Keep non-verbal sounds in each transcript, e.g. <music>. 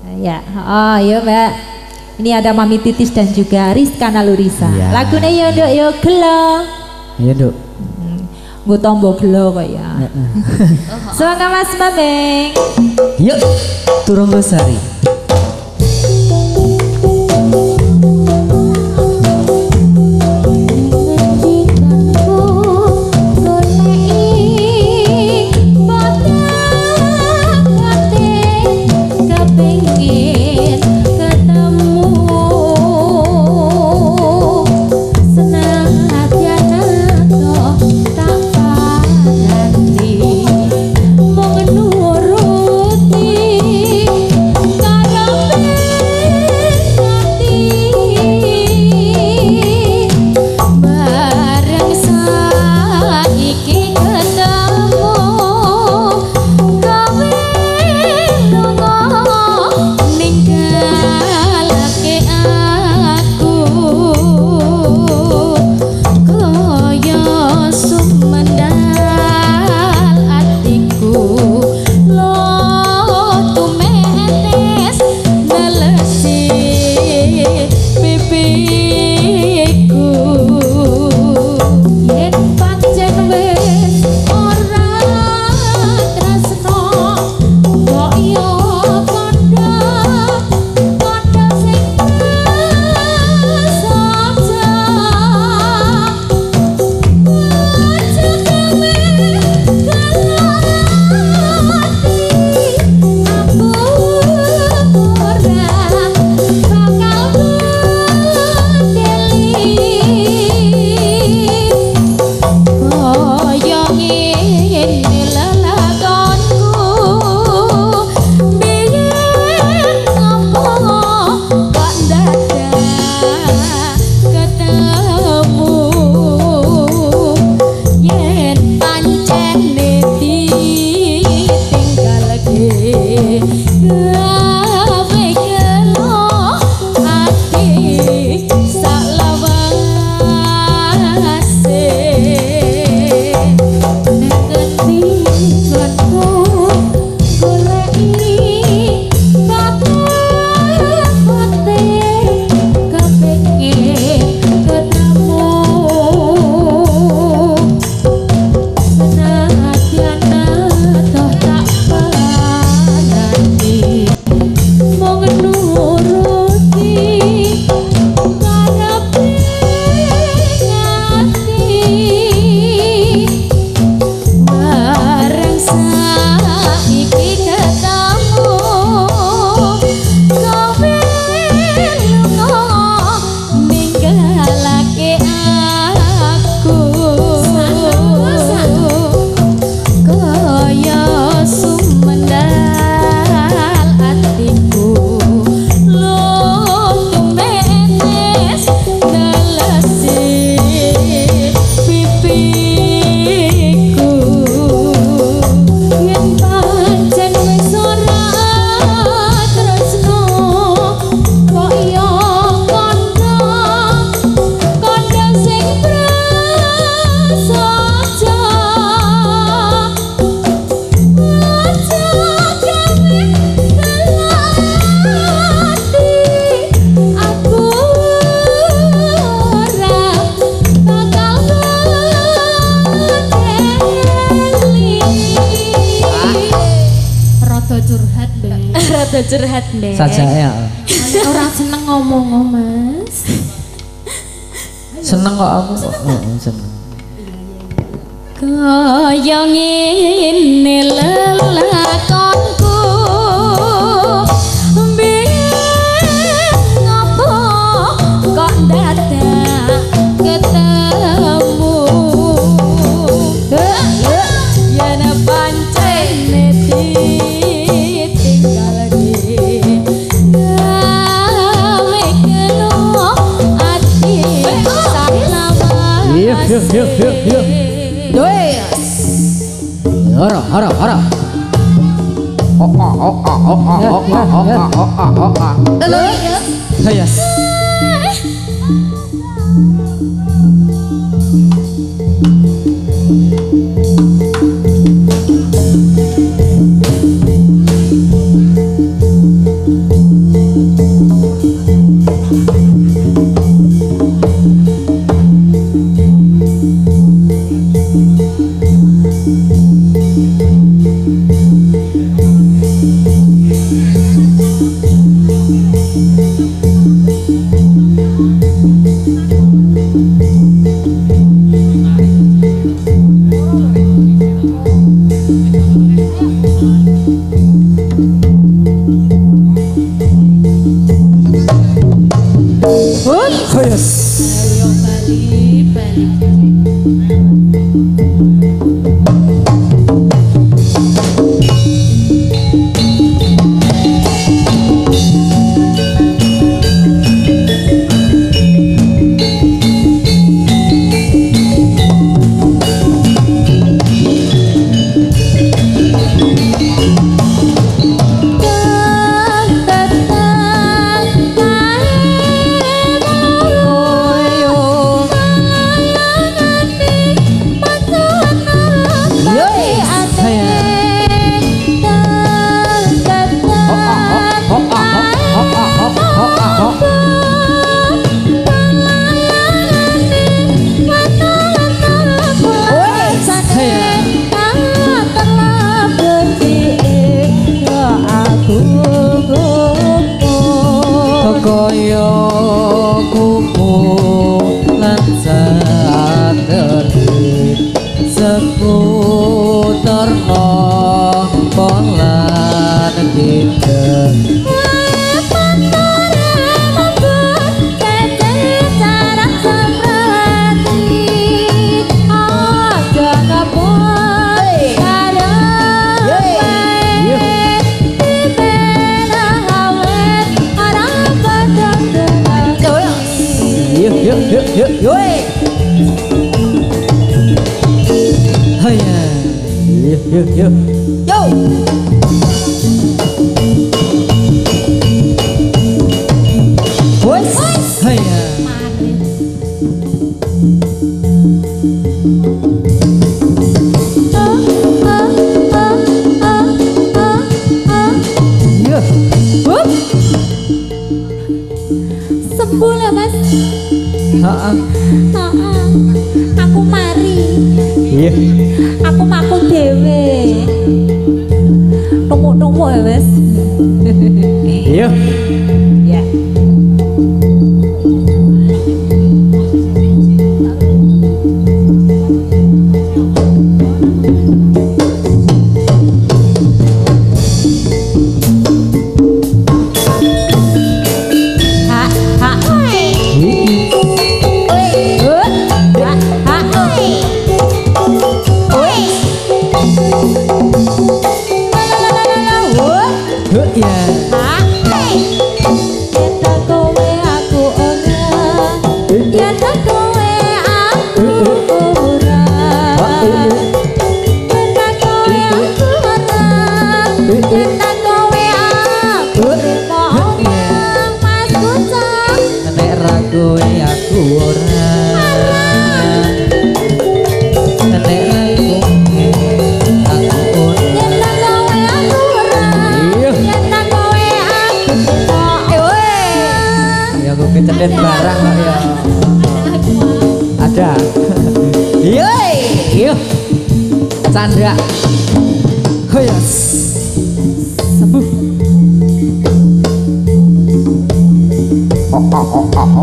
Eh, ya, oh iya Mbak. Ini ada Mami Titis dan juga Rizka Nalurisa. Ya. Lagunya yo nduk yo gelo. Iya nduk. Hmm. Nggo tombo gelo kok ya. Semoga <laughs> Mas Mameng. Yuk, turun besari. 大家呀 yuk yuk yuk Does Hara hara. Hara oh oh oh oh oh. oka oka Does Yes.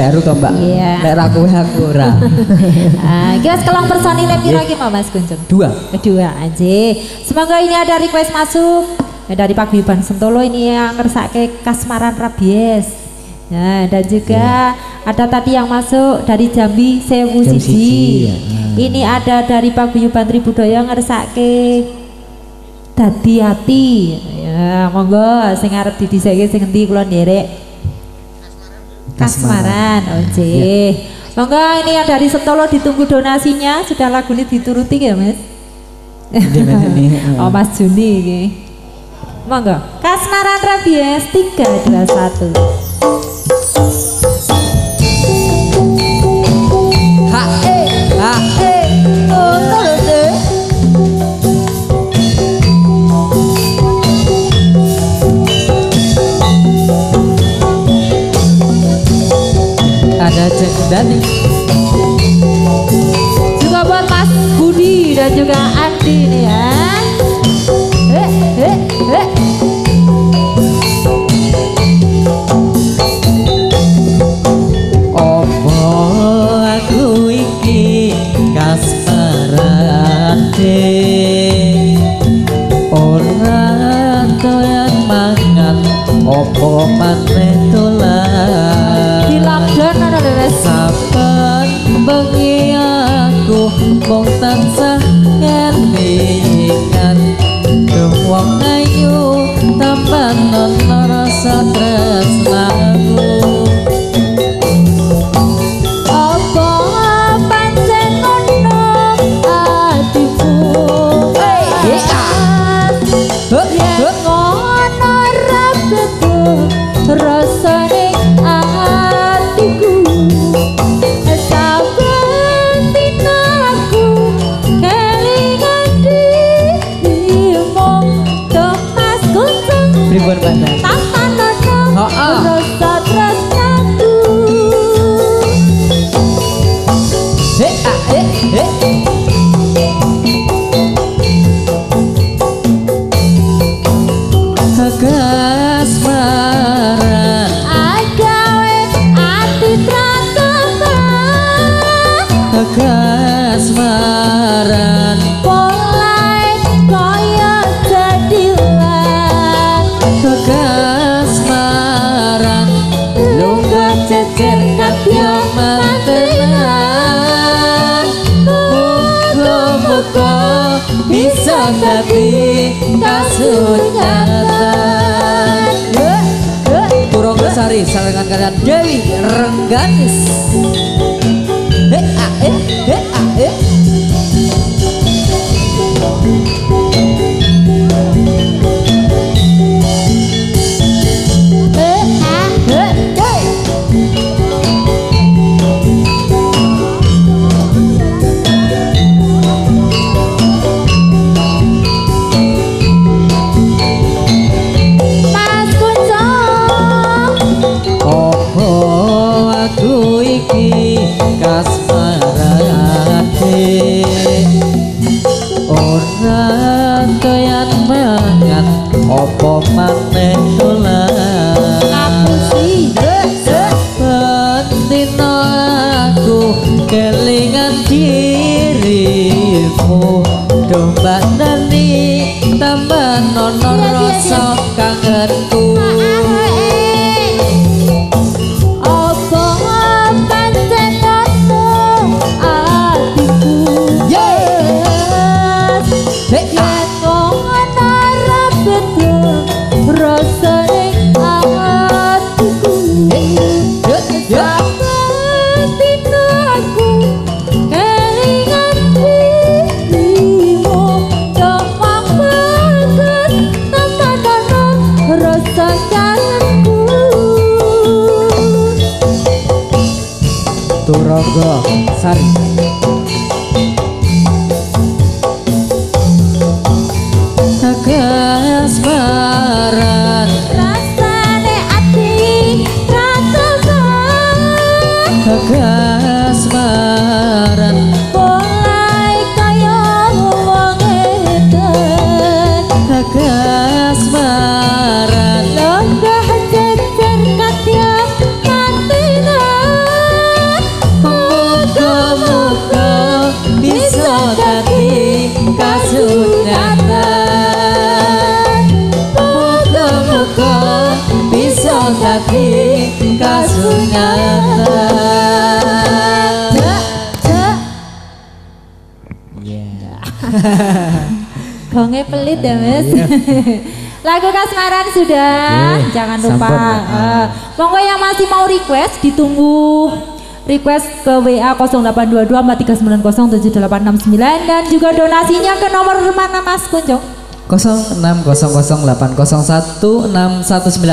Keliru toh, Mbak? Iya. Nek ra kowe aku ora. <laughs> Ah, Guys, kelong personilnya pira iki Mas Gunjung? Dua. Kedua aja. Semoga ini ada request masuk ya, dari Pak Biban Sentolo ini yang ngersake kasmaran rabies. Nah, dan juga ada tadi yang masuk dari Jambi Sewu Jam Siji. ya. Ini ada dari Pak Guyuban Tribudaya ngersake dadi hati. Ya, monggo sing arep didhisike sing endi kula nderek. Kasmaran, oke. Monggo ini yang dari Sentolo ditunggu donasinya. Sudah lagu ini dituruti ya, Mas? <laughs> Oh, Mas Juni iki. Monggo. Kasmaran Rabies 321. Ha cek dani. Juga buat Mas Budi dan juga Andi nih ya. Aku mung Sari salengan kalian Dewi Rengganis Yeah. <laughs> Gonge pelit ya mas? Lagu kasmaran sudah. Oke, Jangan lupa. Eh, Monggo yang masih mau request Ditunggu. Request ke WA 0822 439078869 Dan juga donasinya ke nomor mana mas Kunjung 06001619619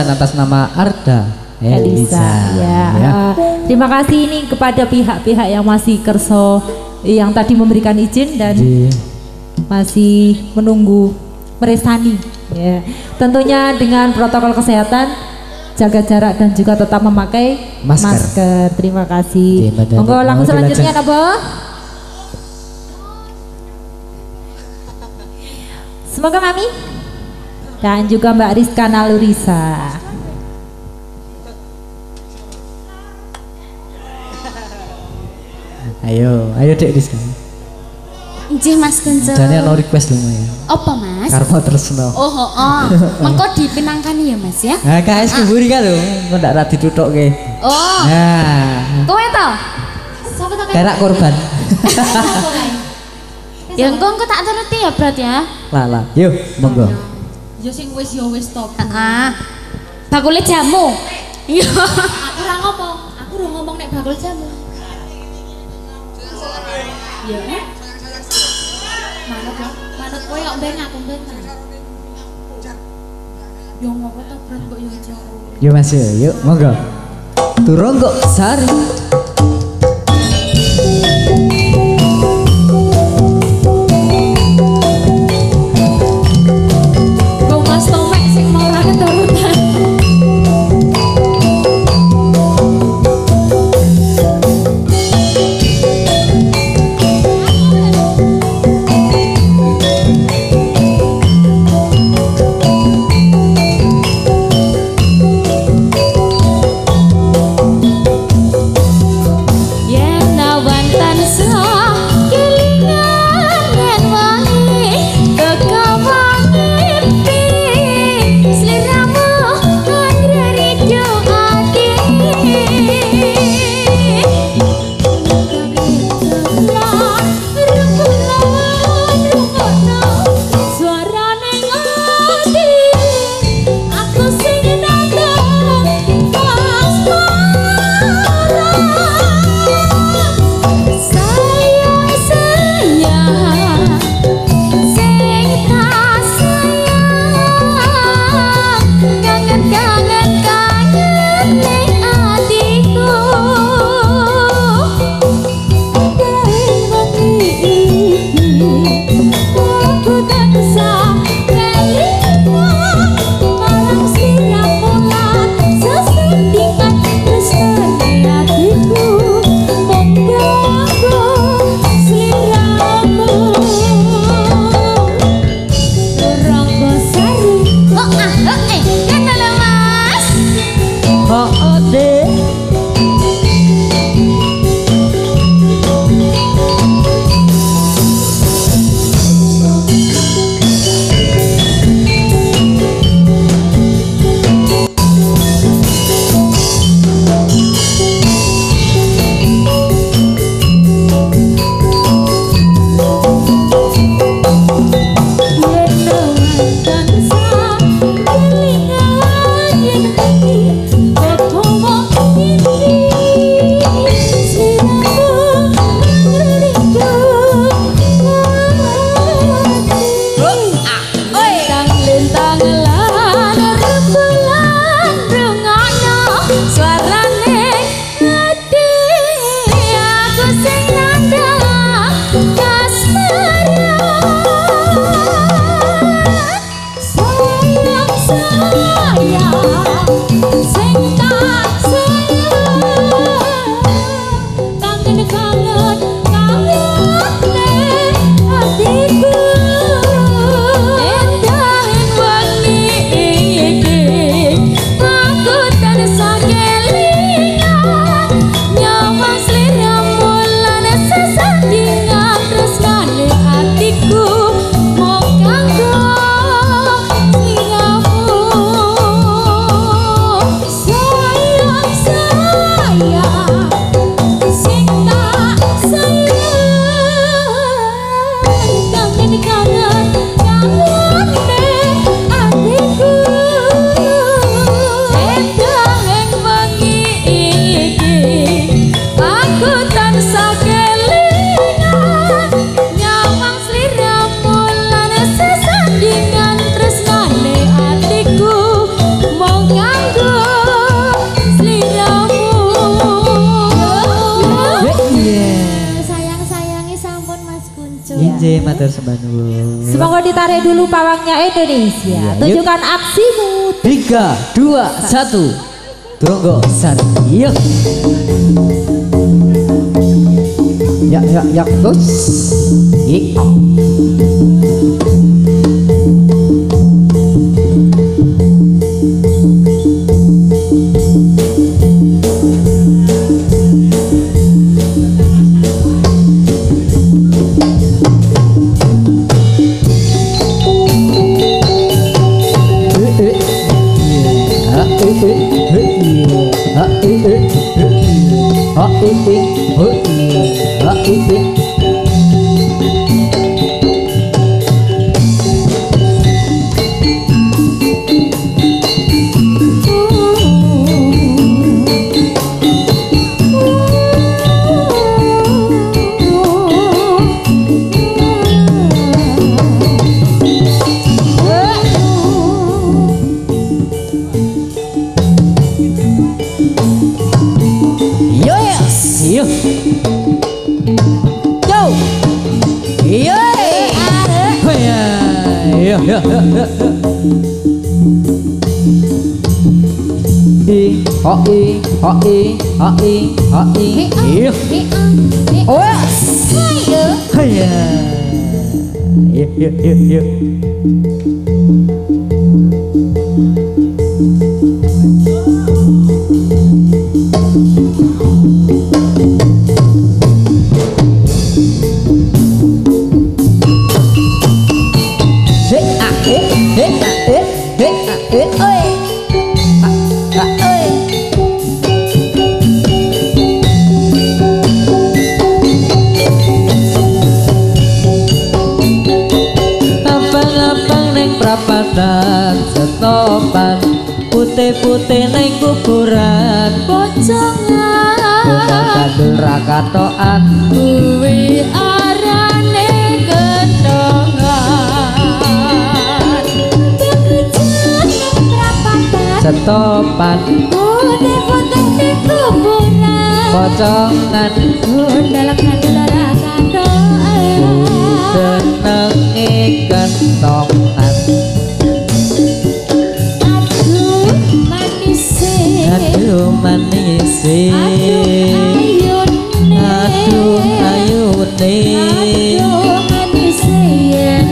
atas nama Arda Elisa ya. Eh, terima kasih ini kepada pihak-pihak yang masih kerso yang tadi memberikan izin dan Jadi, masih menunggu meresani ya. Tentunya dengan protokol kesehatan jaga jarak dan juga tetap memakai Masker. Terima kasih. Monggo langsung selanjutnya Nabo. Semoga Mami dan juga Mbak Rizka Nalurisa. ayo, ayo dek sini. Nggih Mas Kunco. Dan no request lumayan. Apa Mas? Karma terus no. Oh, oh, oh. <laughs> Mengko dipinangkani ya Mas ya? Nah, KS kuburi kan lho, kok ndak rati tutuk ke. Oh, Nah, kowe to? kerak korban. <laughs> Ya engko engko tak turuti ya Brat ya. lah lah, yuk, monggo. Ya sing wis ya wis top. Heeh. Bakule jamu. Iya. Aku ora ngomong, aku ora ngomong nek bakul jamu. Ya. Manut ya. Manut kowe kok ben aku ben. Yo ngopo to berat kok yo jauh. Yuk Mas, yuk, yuk, monggo. Turun kok sari. Semoga ditarik dulu pawangnya Indonesia. Yuk. Tunjukkan aksimu. Tiga, dua, satu. Tunggu, satu. Yuk. Ya, ya, ya, terus. Yuk. Yes. Yo, yo, yo, yo. I, ho, i, ho, i, ho, i, ho, i. Yo. Oh, yes. Hoya. Yo, yo, putih ning kuburan pocongan Bukan kandul rakato aku Setopan Putih-putih di kuburan Pocongan Kudalak kandul rakato aku Kudeneng ikan tong. manisi Aduh ayu ni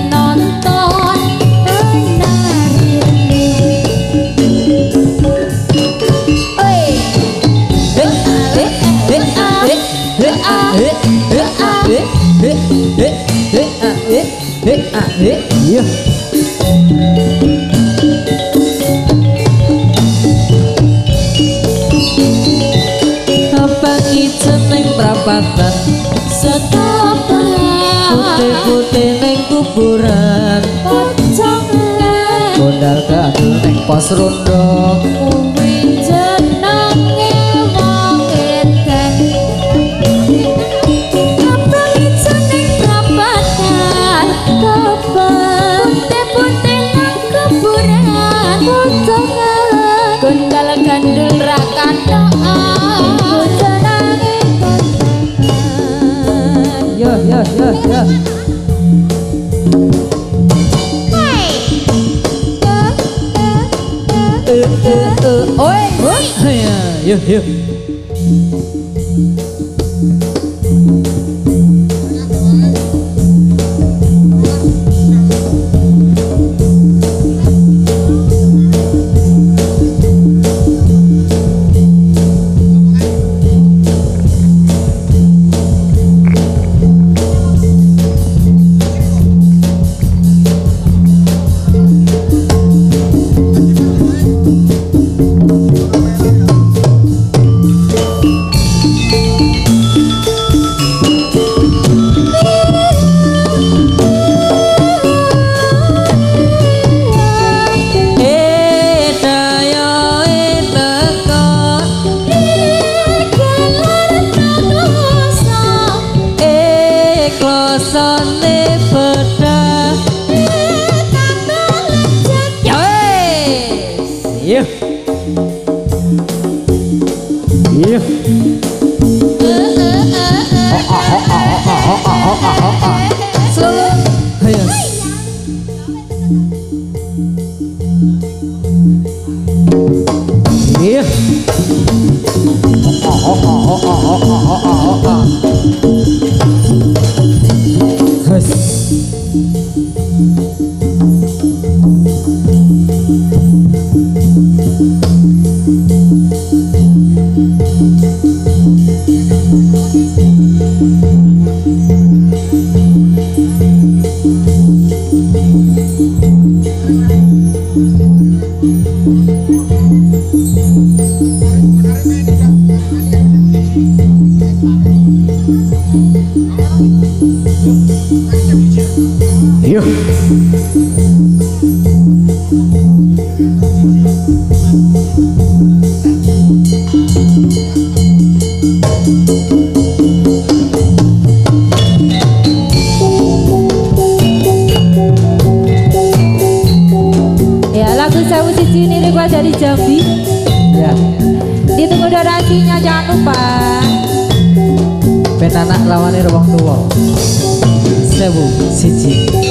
nonton penari Oi Hei hei hei hei hei hei hei hei hei hei hei hei hei hei hei patah. Setelah putih-putih neng kuburan. Pocong le kondal kadu neng pos rondong lawane Rewang Nuwo Sewu Siji.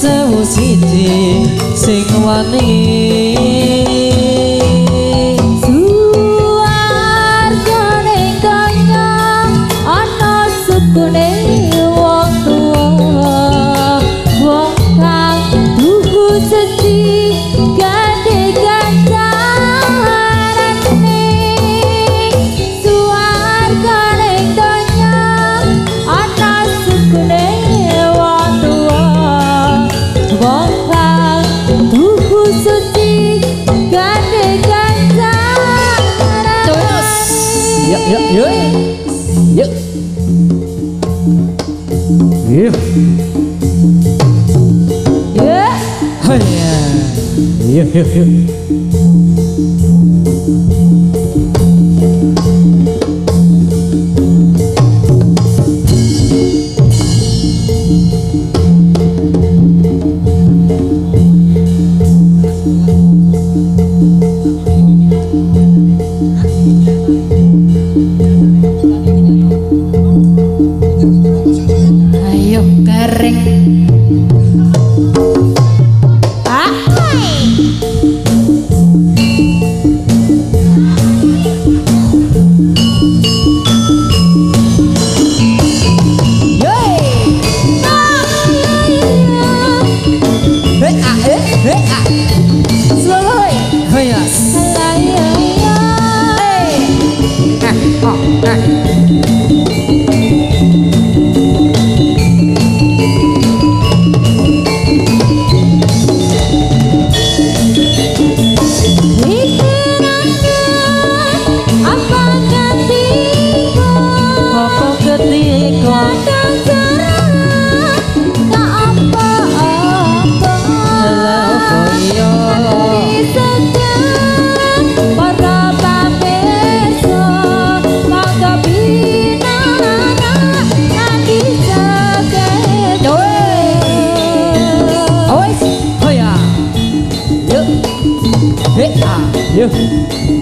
sewu siji sing wani. yeah, yeah. sabia?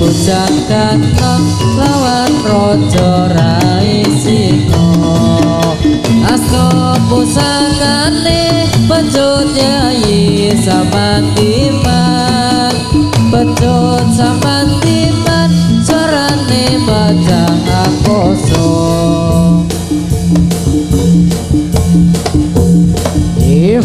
pucat kata lawan rojo rai siko asko pusakane pecut nyai saman timan pecut saman timan sorane baca akoso if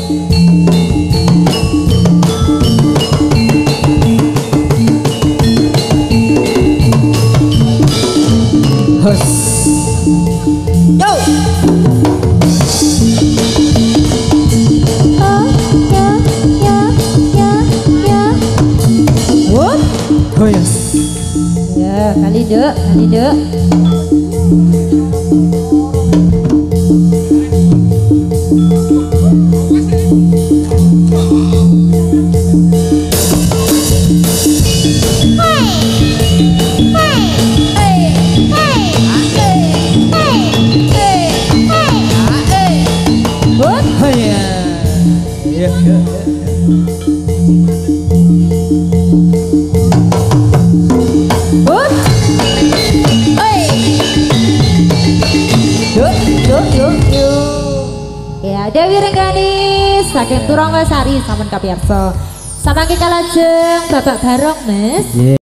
Kapiyarsa. Samangke kalajeng Bapak Barong, Mas. Nggih.